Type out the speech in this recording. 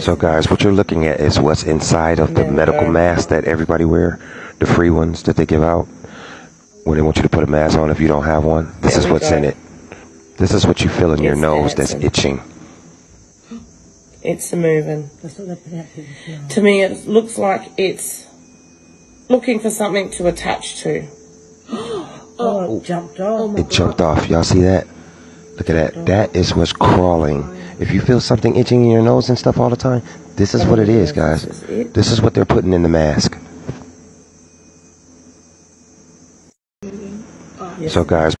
So, guys, what you're looking at is what's inside of the medical mask that everybody wear, the free ones that they give out. When they want you to put a mask on if you don't have one, this is what's in it. This is what you feel in your nose that's itching. It's moving. That's what they put out here as well. To me, it looks like it's looking for something to attach to. Oh, it jumped off. It jumped off. Y'all see that? Look at that. That is what's crawling. If you feel something itching in your nose and stuff all the time, this is what it is, guys. This is what they're putting in the mask. So, guys,